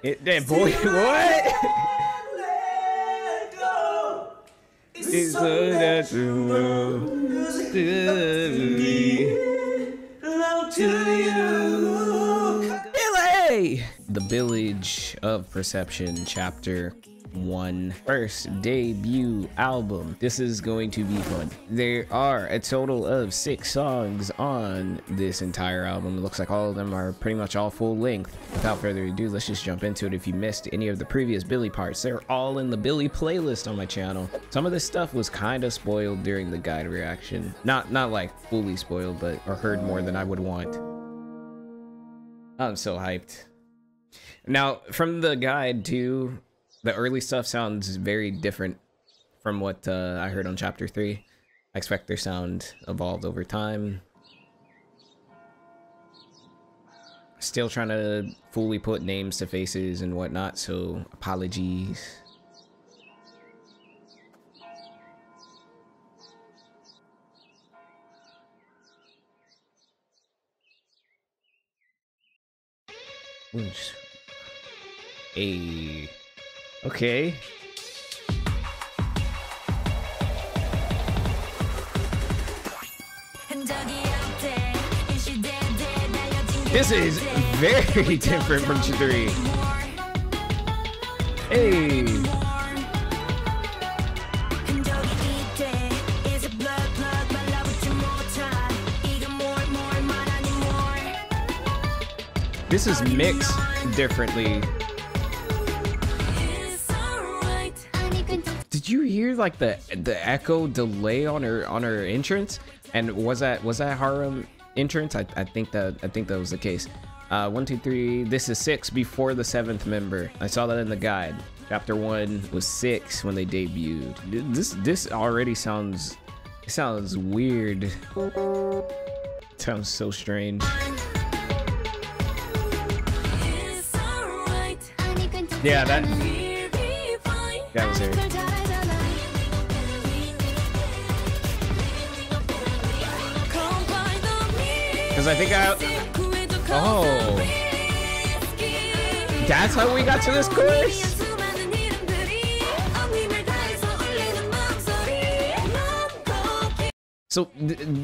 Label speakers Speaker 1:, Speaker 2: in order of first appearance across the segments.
Speaker 1: It, that boy, what? It's so that you Billlie! The Billage of Perception, Chapter 1. First debut album. This is going to be fun. There are a total of six songs on this entire album. It looks like all of them are pretty much all full length. Without further ado, let's just jump into it. If you missed any of the previous Billlie parts, they're all in the Billlie playlist on my channel. Some of this stuff was kind of spoiled during the guide reaction. Not, not like fully spoiled, but or heard more than I would want. I'm so hyped. Now, from the guide to the early stuff sounds very different from what uh, I heard on chapter 3. I expect their sound evolved over time. Still trying to fully put names to faces and whatnot, so apologies. Oops. A okay. This is very different from G3. Hey. This is mixed differently. Like the the echo delay on her on her entrance? And was that was that Haram entrance? I, I think that I think that was the case. Uh, one, two, three. This is six before the seventh member. I saw that in the guide. Chapter one was six when they debuted. This this already sounds sounds weird. It sounds so strange. Yeah, that that was her. Because I think I. Oh. That's how we got to this chorus? So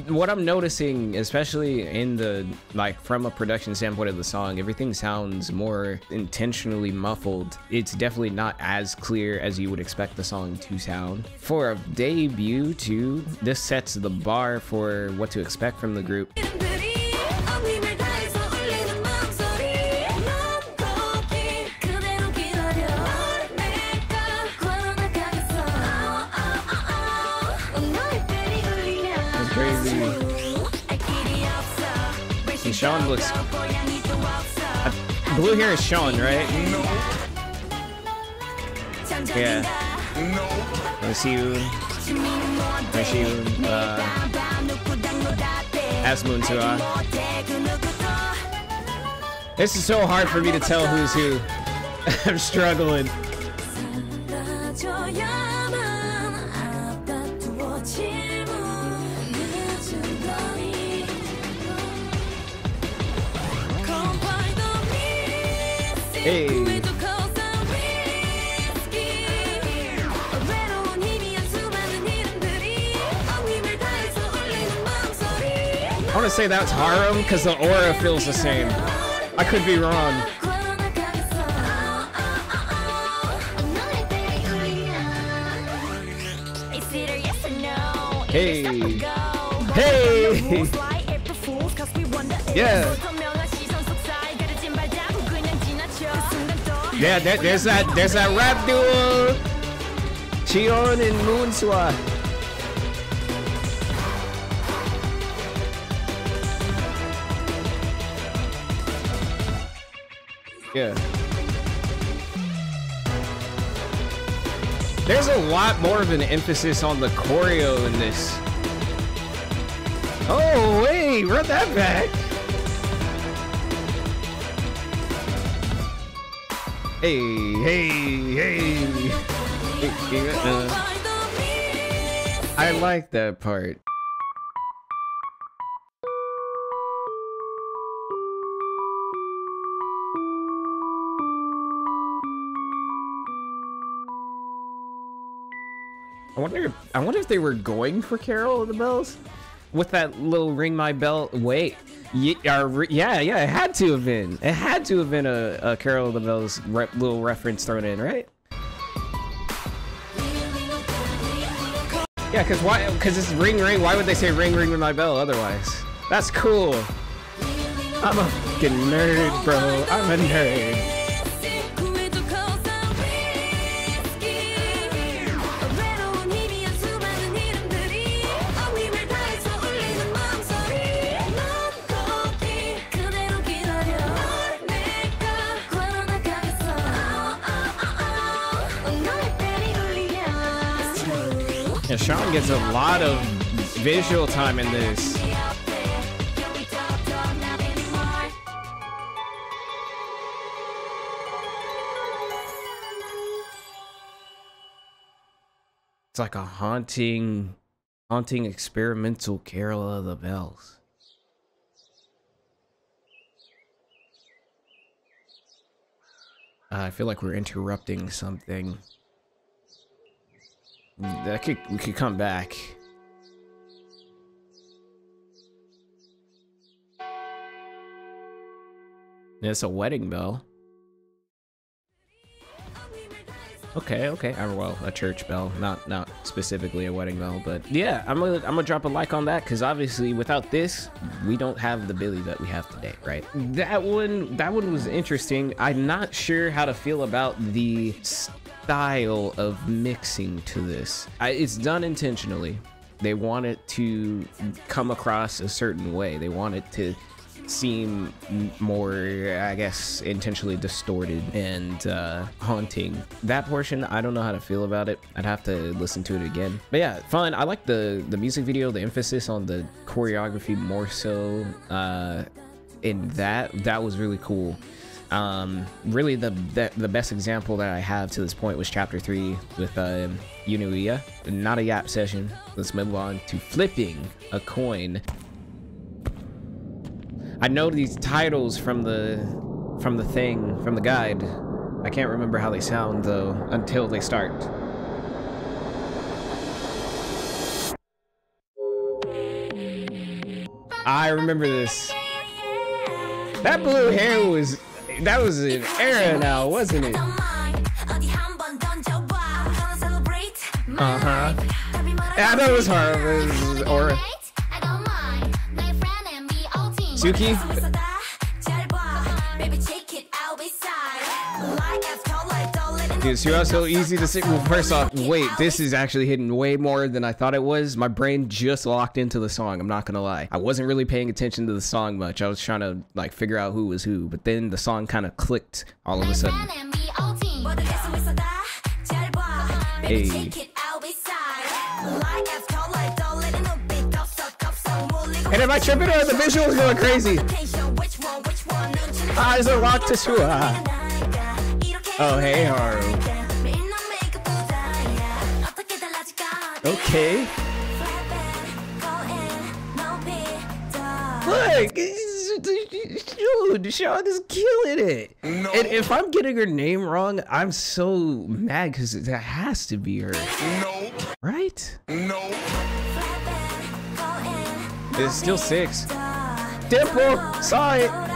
Speaker 1: what I'm noticing, especially in the like from a production standpoint of the song, everything sounds more intentionally muffled. It's definitely not as clear as you would expect the song to sound. For a debut too, this sets the bar for what to expect from the group. Sheon looks. Uh, blue hair is Sheon, right? Yeah. Rasiun. Rasiun. Uh, Asmoon Sua. This is so hard for me to tell who's who. I'm struggling. Hey. I want to say that's Haram because the aura feels the same. I could be wrong. Hey. Hey. Yeah. Yeah, there, there's that there's that rap duo. Sheon and Moonsua. Yeah. There's a lot more of an emphasis on the choreo in this. Oh, wait, run that back. Hey, hey, hey. I like that part. I wonder. If, I wonder if they were going for Carol of the Bells, with that little ring my bell. Wait, yeah, yeah, yeah. It had to have been. It had to have been a, a Carol of the Bells re little reference thrown in, right? Yeah, cause why? Cause it's ring ring. Why would they say ring ring with my bell otherwise? That's cool. I'm a fucking nerd, bro. I'm a nerd. Yeah, Sheon gets a lot of visual time in this. It's like a haunting, haunting experimental Carol of the Bells. Uh, I feel like we're interrupting something. That could we could come back. It's a wedding bell. Okay, okay. Uh, well, a church bell, not not specifically a wedding bell, but yeah, I'm gonna I'm gonna drop a like on that because obviously without this, we don't have the Billlie that we have today, right? That one that one was interesting. I'm not sure how to feel about the style of mixing to this. I, it's done intentionally. They want it to come across a certain way. They want it to seem more, I guess, intentionally distorted and uh, haunting. That portion, I don't know how to feel about it. I'd have to listen to it again. But yeah, fun. I like the the music video, the emphasis on the choreography more so uh, in that. That was really cool. Um, really, the, the, the best example that I have to this point was chapter three with uh. Not a yap session. Let's move on to flipping a coin. I know these titles from the from the thing from the guide. I can't remember how they sound though until they start. I remember this. That blue hair was that was an era now, wasn't it? Uh-huh. Yeah, that was hard. or Tsuki? Dude, so you're so easy to say. Well, first off, wait, this is actually hitting way more than I thought it was. My brain just locked into the song. I'm not gonna lie. I wasn't really paying attention to the song much. I was trying to like figure out who was who, but then the song kind of clicked all of a sudden. Hey. And am I tripping or are the visuals going crazy? Eyes are locked to Shua. Oh, hey, Haru. Okay. Look! Dude, Sheon is killing it. No. And if I'm getting her name wrong, I'm so mad because that has to be her.
Speaker 2: No.
Speaker 1: Right?
Speaker 2: No.
Speaker 1: It's still six. Dimple! Saw it!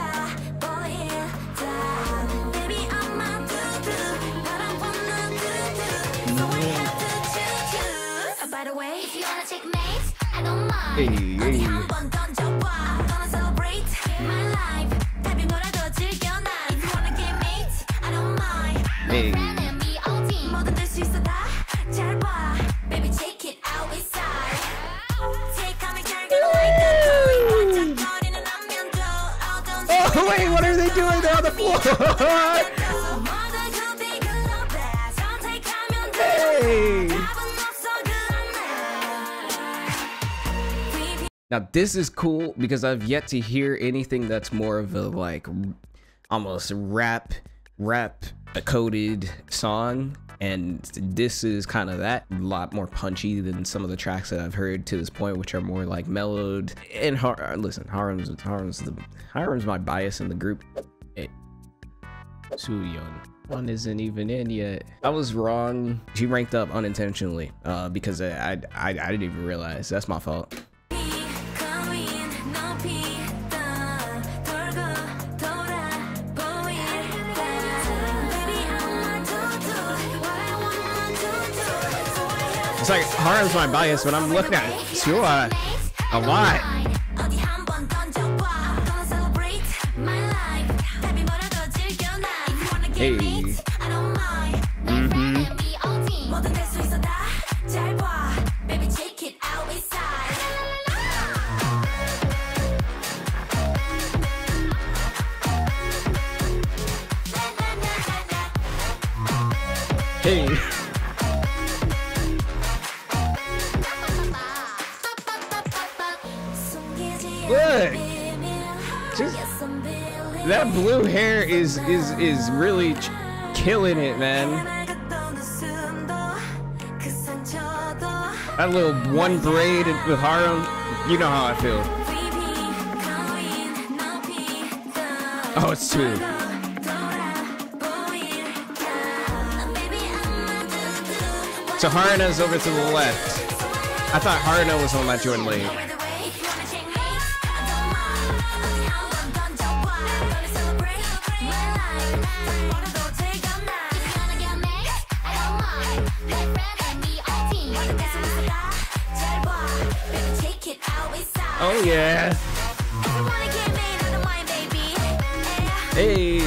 Speaker 1: Hey, hey. Oh wait, what are they doing? They're on the floor! Now this is cool because I've yet to hear anything that's more of a like almost rap rap coded song and this is kind of that a lot more punchy than some of the tracks that I've heard to this point which are more like mellowed and har listen Haram's Haram's the Haram's my bias in the group hey Suhyeon One isn't even in yet. I was wrong. She ranked up unintentionally uh, because I, I, I didn't even realize. That's my fault. It's like Haram's my bias, but I'm looking at Sua uh, a lot. Hey. Is is is really killing it, man. That little one braid with Haru, you know how I feel. Oh, it's two. So Haruna's over to the left. I thought Haruna was on that joint late. Oh yeah. Hey.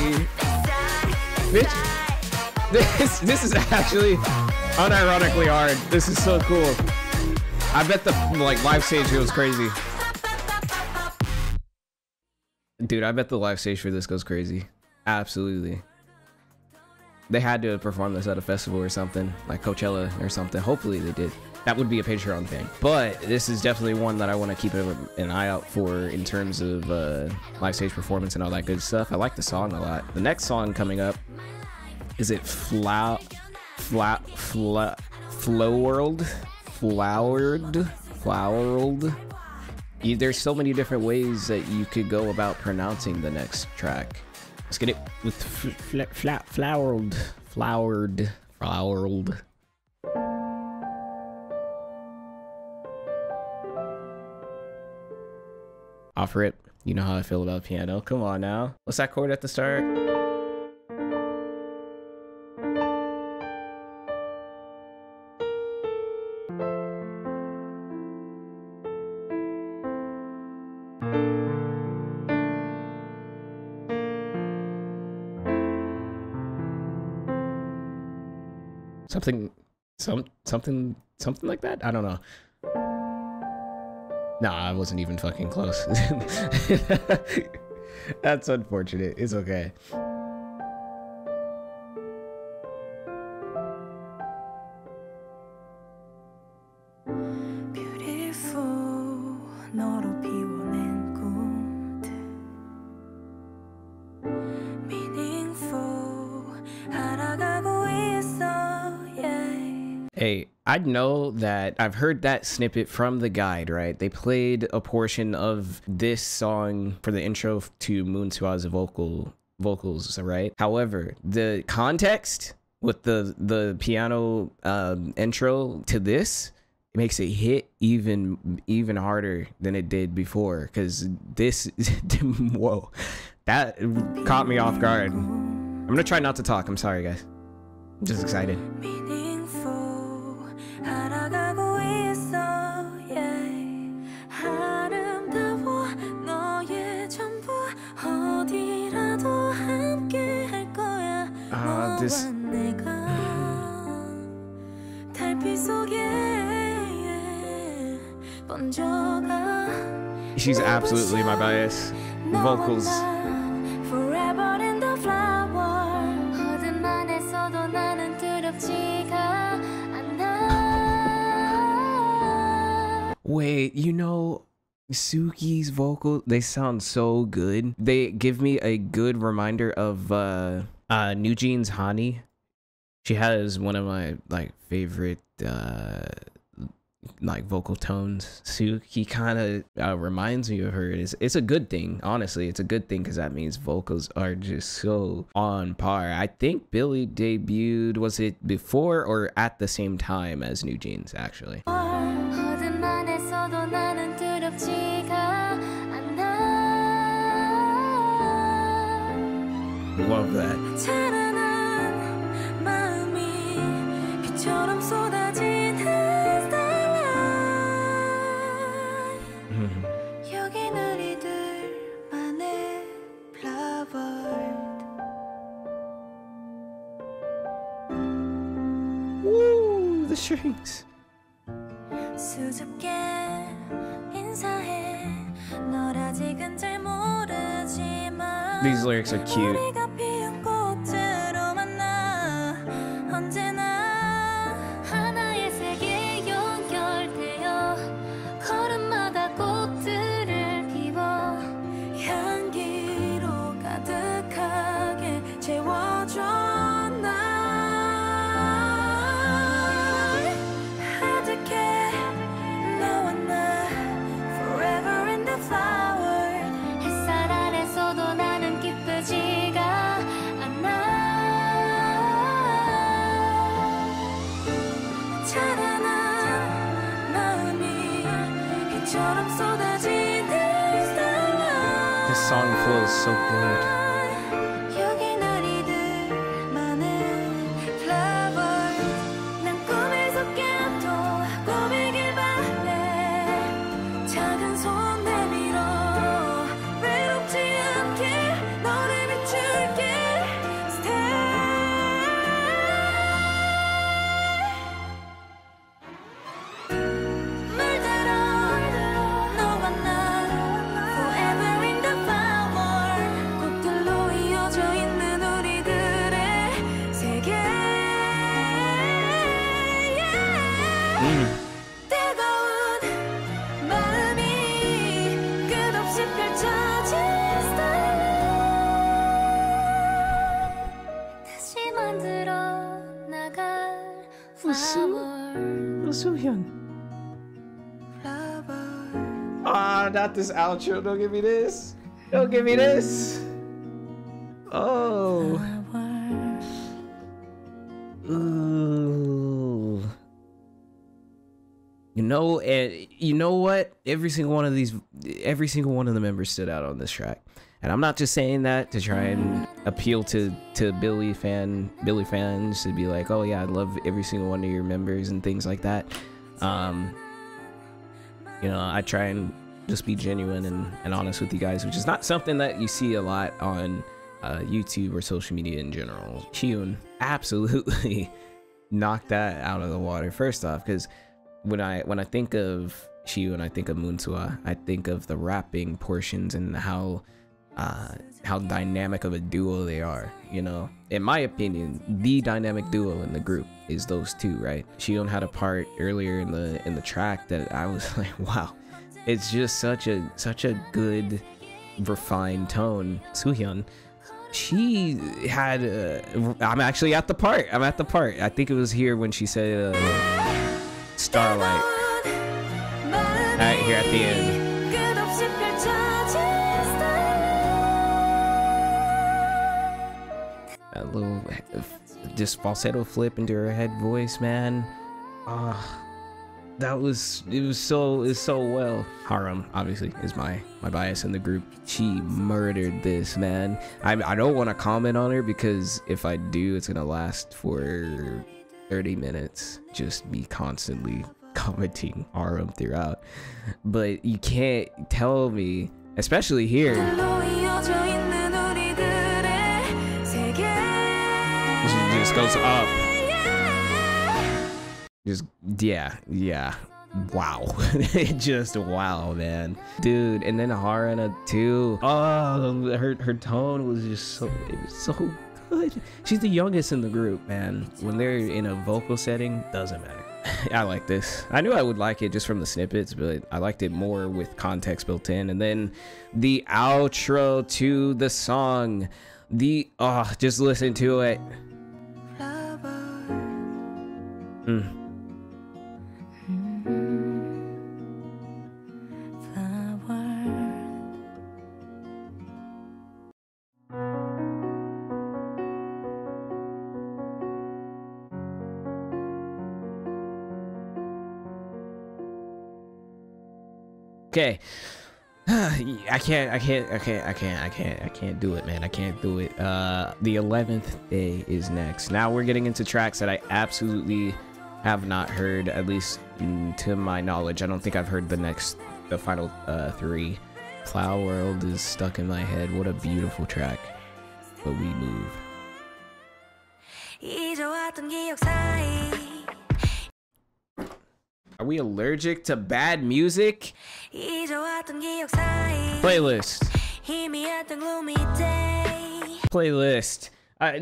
Speaker 1: Bitch. This this is actually unironically hard. This is so cool. I bet the like live stage goes crazy. Dude, I bet the live stage for this goes crazy. Absolutely. They had to perform this at a festival or something, like Coachella or something. Hopefully they did. That would be a Patreon thing. But this is definitely one that I want to keep an eye out for in terms of uh, live stage performance and all that good stuff. I like the song a lot. The next song coming up is it Flow Flat Flat Flow World? Flowered? Flowered? You, there's so many different ways that you could go about pronouncing the next track. Let's get it with flat flat flowered, flowered, flowered. Offer it. You know how I feel about piano. Come on now. What's that chord at the start? Something, some, something, something like that. I don't know. Nah, I wasn't even fucking close. That's unfortunate. It's okay. Know that I've heard that snippet from the guide, right? They played a portion of this song for the intro to Moon Sua's vocal vocals, right? However, the context with the the piano um, intro to this it makes it hit even even harder than it did before because this whoa that caught me off guard. I'm gonna try not to talk. I'm sorry guys. I'm just excited She's absolutely my bias. Vocals. Wait, you know, Tsuki's vocal, they sound so good. They give me a good reminder of uh uh New Jeans Hani. She has one of my like favorite uh like vocal tones. Tsuki kind of uh, reminds me of her. It's, it's a good thing, honestly. It's a good thing because that means vocals are just so on par. I think Billlie debuted, was it before or at the same time as New Jeans, actually? Love that. Woo, the strings. These lyrics are cute. Song feels so good. Not this outro. Don't give me this. Don't give me this. Oh. You know, and you know what? Every single one of these, every single one of the members stood out on this track. And I'm not just saying that to try and appeal to to Billlie fan Billlie fans to be like, oh yeah, I love every single one of your members and things like that. Um, you know, I try and just be genuine and, and honest with you guys, which is not something that you see a lot on uh, YouTube or social media in general. Hyun absolutely knocked that out of the water. First off, because when I when I think of Hyun, I think of Moonsua, I think of the rapping portions and how uh, how dynamic of a duo they are. You know, in my opinion, the dynamic duo in the group is those two, right? Sheon had a part earlier in the in the track that I was like, wow, it's just such a such a good refined tone. Suhyeon, she had. Uh, I'm actually at the part. I'm at the part. I think it was here when she said uh, Starlight. All right, here at the end. That little just falsetto flip into her head voice, man. Ah. Uh, that was it was so is so well. Haram obviously is my my bias in the group. She murdered this man. I, I don't want to comment on her because if i do it's gonna last for 30 minutes just me constantly commenting haram throughout. But you can't tell me especially here. This just goes up. Just yeah, yeah. Wow. just wow, man. Dude, and then Haruna too. Oh, her her tone was just so it was so good. She's the youngest in the group, man. When they're in a vocal setting, doesn't matter. I like this. I knew I would like it just from the snippets, but I liked it more with context built in. And then the outro to the song. The oh, just listen to it. Mm.
Speaker 2: Okay. I can't, I can't, I can't, I can't, I can't, I can't do it, man. I can't do it. Uh, the 11th day is next. Now we're getting into tracks that I absolutely have not heard, at least to my knowledge. I don't think I've heard the next, the final uh, three. Plow World is stuck in my head. What a beautiful track. But we move. Are we allergic to bad music? Playlist. Playlist. I, I,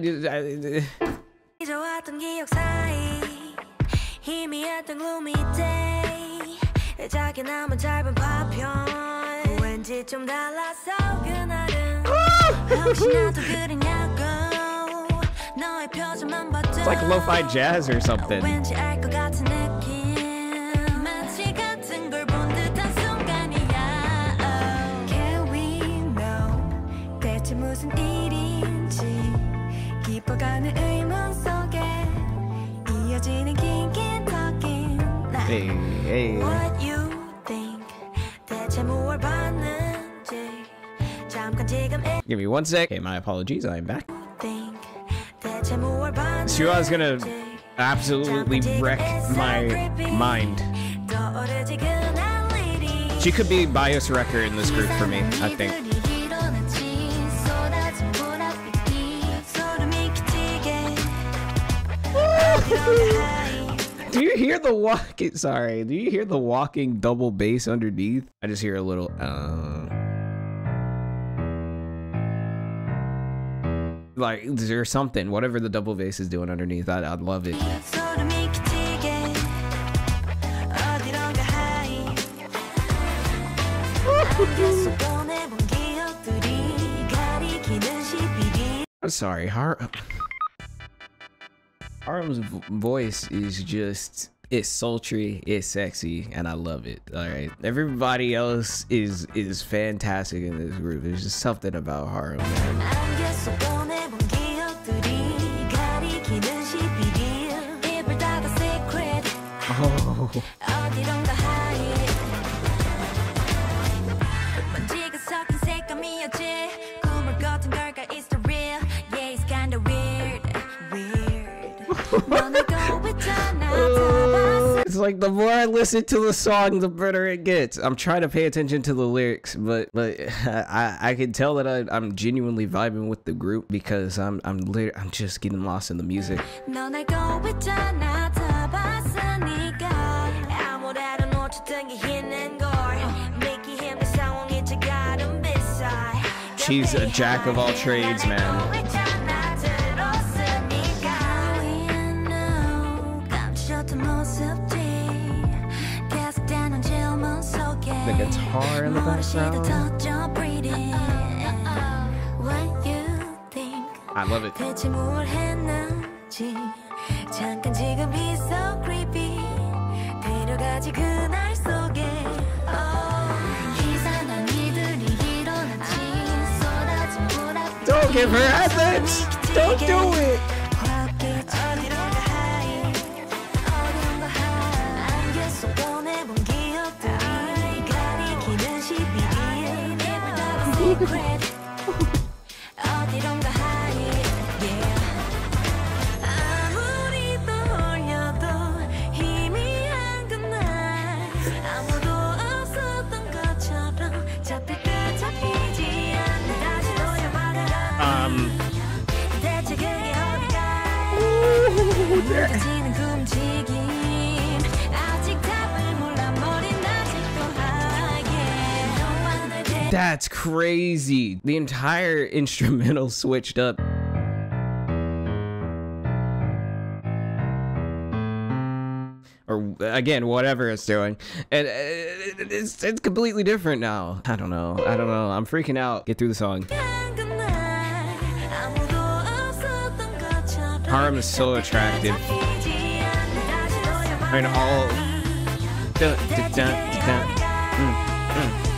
Speaker 2: it's like lo-fi jazz or something. Hey, hey.
Speaker 1: What you think 대체 뭘 봤는지 잠깐 지금
Speaker 2: Give me one sec. Okay, my apologies. I am back.
Speaker 1: think 대체 뭘 봤는지
Speaker 2: She was gonna absolutely wreck my mind.
Speaker 1: 떠오르지 그날 일이
Speaker 2: She could be bias wrecker in this group for me, I think. Do you hear the walking? Sorry, do you hear the walking double bass underneath? I just hear a little. Uh, like there's something, whatever the double bass is doing underneath. I, I'd love it. I'm sorry, Har. Haram's vo- voice is just it's sultry, it's sexy, and I love it. All right, everybody else is is fantastic in this group. There's just something about Haram. Man. Oh, like the more I listen to the song, the better it gets. I'm trying to pay attention to the lyrics, but but I I can tell that I, am genuinely vibing with the group because I'm I'm literally I'm just getting lost in the music. She's a jack of all trades, man. guitar in the background. I love it. Don't give her ethics! Don't do it! crazy. crazy. The entire instrumental switched up. or again whatever it's doing. And uh, it's, it's completely different now. I don't know. I don't know. I'm freaking out. Get through the song. Haram is so attractive. And all
Speaker 1: da, da, da, mm,
Speaker 2: mm.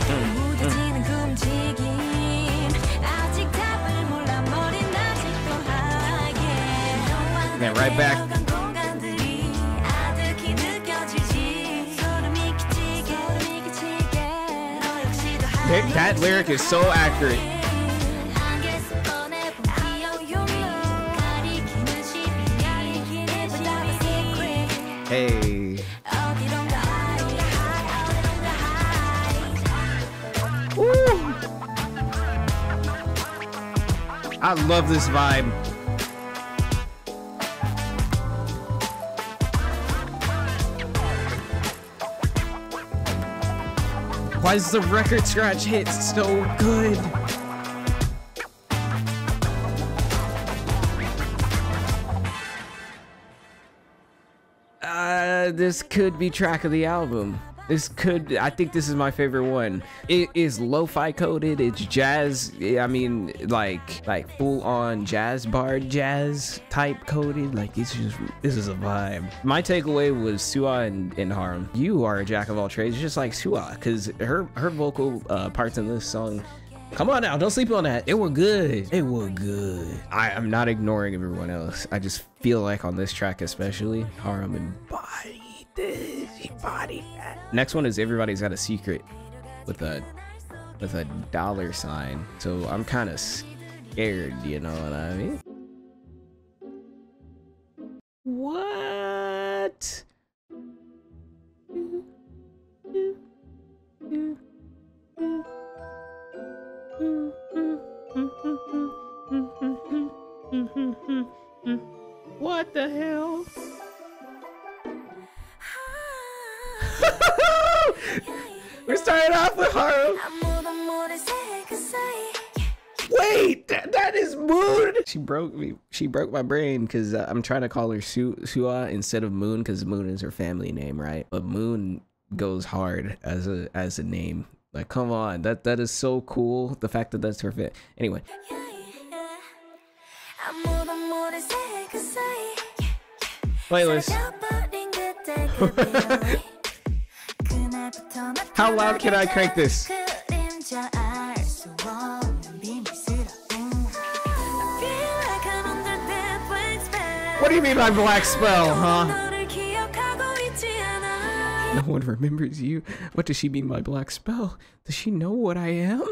Speaker 2: right back.
Speaker 1: That lyric is so accurate. Hey. I love this vibe. Why is the record scratch hit so good? Uh, this could be track of the album. This could, I think this is my favorite one. It is lo-fi coded. It's jazz. I mean, like, like full on jazz bar jazz type coded. Like, it's just, this is a vibe. My takeaway was Sua and, and Haram. You are a jack of all trades, just like Sua, because her her vocal uh, parts in this song Come on now, don't sleep on that. It were good. It were good. I am not ignoring everyone else. I just feel like on this track especially, Haram embodied this. Embodied that. Next one is Everybody's Got a Secret with a with a dollar sign. So I'm kind of scared, you know what I mean? What? What the hell? we started off with Haru. Wait, that, that is Moon. She broke me. She broke my brain because uh, I'm trying to call her Su Sua instead of Moon because Moon is her family name, right? But Moon goes hard as a as a name. Like, come on, that that is so cool. The fact that that's her fit. Anyway. Playlist. How loud can I crank this? What do you mean by black spell, huh? No one remembers you. What does she mean by black spell? Does she know what I am?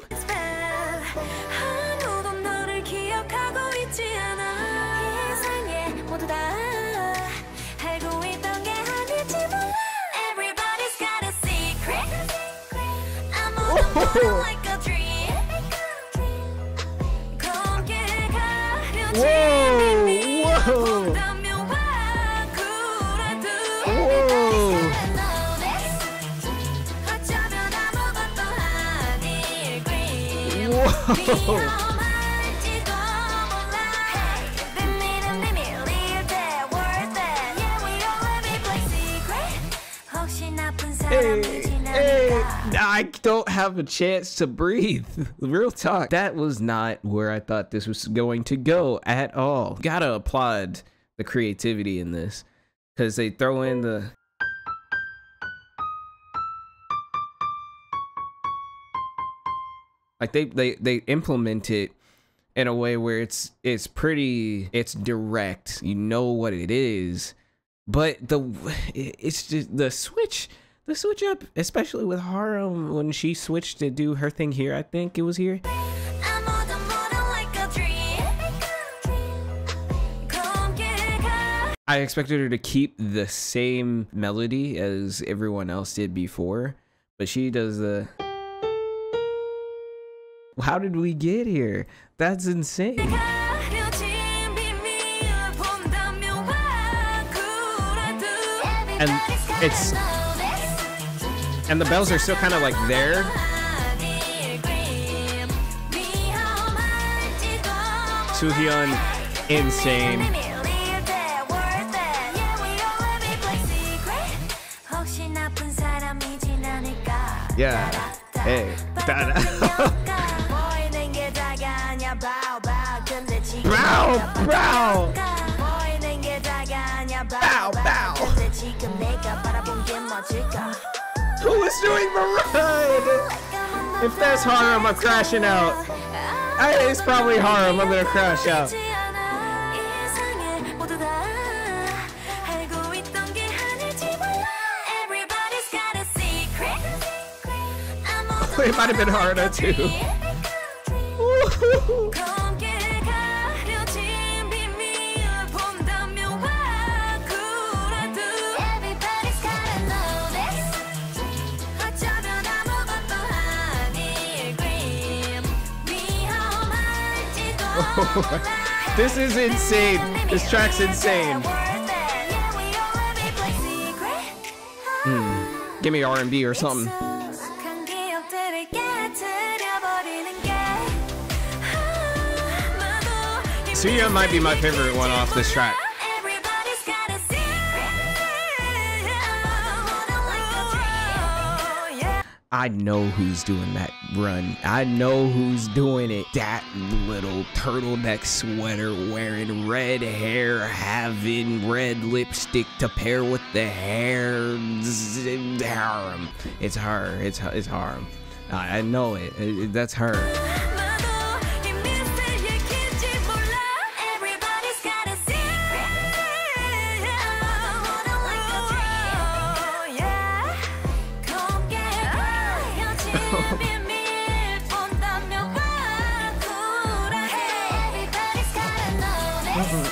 Speaker 2: 와우. 와우. 와우.
Speaker 1: I don't have a chance to breathe. Real talk. That was not where I thought this was going to go at all. Gotta applaud the creativity in this because they throw in the. Like they, they they implement it in a way where it's it's pretty it's direct. You know what it is, but the it's just the switch the switch up, especially with Haram when she switched to do her thing here. I think it was here. I expected her to keep the same melody as everyone else did before, but she does the. How did we get here? That's insane. And it's and the bells are still kind of like there. Suhyeon insane. Yeah. Hey. Bow, bow. Bow, bow. Who is doing the ride? If that's Haram i'm crashing out. I, it's probably Haram i'm gonna crash out. It might have been harder too.
Speaker 2: this
Speaker 1: is insane. This track's insane. Hmm. Give me R&B or something. Suya might be my favorite one off this track. I know who's doing that run. I know who's doing it. That little turtleneck sweater wearing red hair, having red lipstick to pair with the hair. It's her. It's her. It's Haram. I know it- That's her.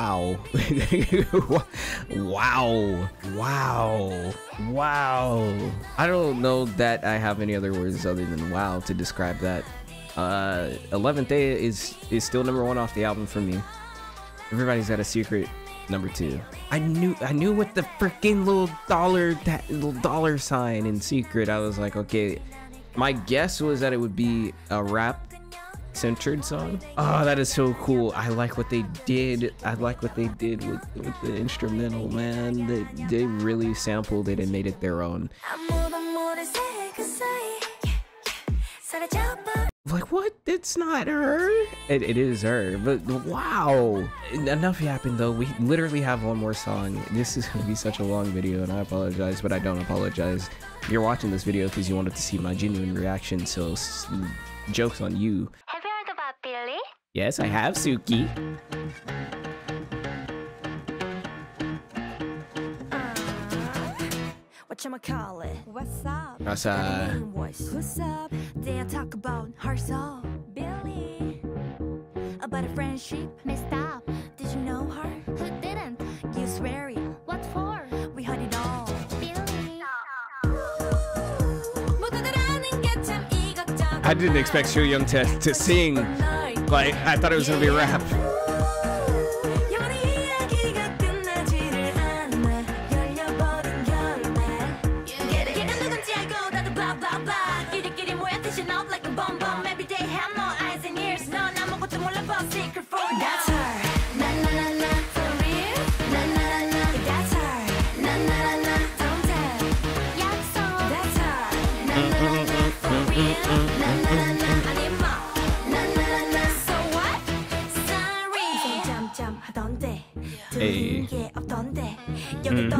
Speaker 1: Wow. wow. Wow. Wow. I don't know that I have any other words other than wow to describe that. Uh 11th Day is is still number 1 off the album for me. Everybody's got a secret number 2. I knew I knew what the freaking little dollar that little dollar sign in secret. I was like, okay, my guess was that it would be a rap Centred song. Oh, that is so cool. I like what they did. I like what they did with, with the instrumental, man. They, they really sampled it and made it their own. Like, what? It's not her. It, it is her, but wow. Enough happened though. We literally have one more song. This is gonna be such a long video and I apologize, but I don't apologize. You're watching this video because you wanted to see my genuine reaction, so joke's on you. Yes, I have Tsuki.
Speaker 2: Whatchamacallit? What's up?
Speaker 1: That's uh,
Speaker 2: voice. What's up? They talk about her soul. Billlie. About a friendship. Messed up. Did you know her? Who didn't? You swear it. What for?
Speaker 1: I didn't expect Siyoon to to sing. Like, I thought it was gonna be rap.
Speaker 2: 여기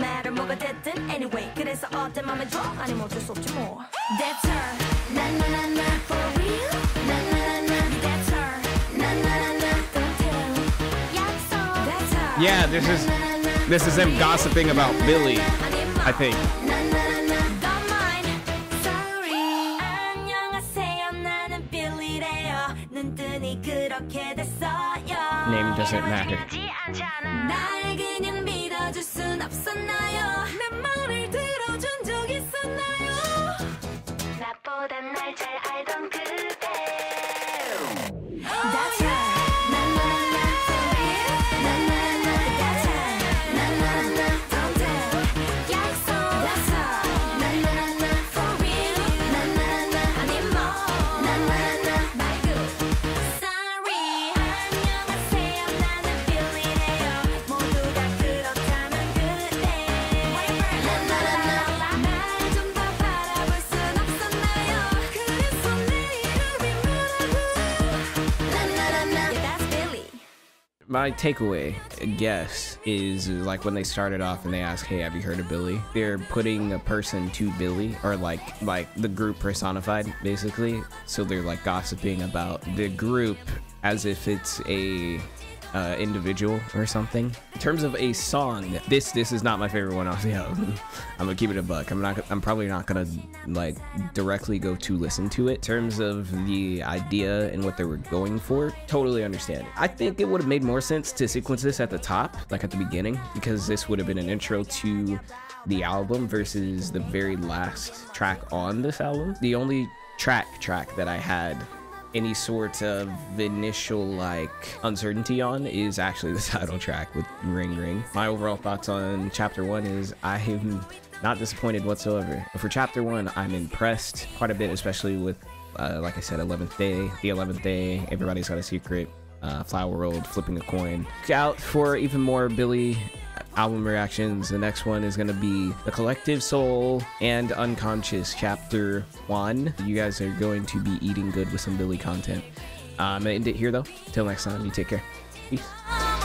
Speaker 2: matter 뭐가 됐든 anyway 그래서 어때 맘에 들어 아니면 어쩔 수 없지 뭐 That's her 나나나나 for real 나나나나 That's her 나나나나 don't tell 약속 That's her
Speaker 1: Yeah this is this is them gossiping about Billlie I think Name doesn't matter.
Speaker 2: 괜찮아. 날 그냥 믿어줄 순 없었나요? 내 말을 들어준 적 있었나요? 나보다 날잘
Speaker 1: my takeaway guess is like when they started off and they ask hey have you heard of Billlie? They're putting a person to Billlie or like like the group personified basically. So they're like gossiping about the group as if it's a uh, individual or something. In terms of a song this this is not my favorite one off the album. I'm gonna keep it a buck. I'm not i'm probably not gonna like directly go to listen to it. In terms of the idea and what they were going for totally understand it. i think it would have made more sense to sequence this at the top like at the beginning because this would have been an intro to the album versus the very last track on this album. The only track track that i had any sort of initial like uncertainty on is actually the title track with Ring Ring. My overall thoughts on chapter one is I'm not disappointed whatsoever. For chapter one, I'm impressed quite a bit, especially with uh, like I said, 11th day, the 11th day, everybody's got a secret. Uh, Flower World, flipping a coin. Look out for even more Billlie album reactions. The next one is going to be The Collective Soul and Unconscious, Chapter 1. You guys are going to be eating good with some Billlie content. Uh, I'm going to end it here, though. Till next time, you take care. Peace.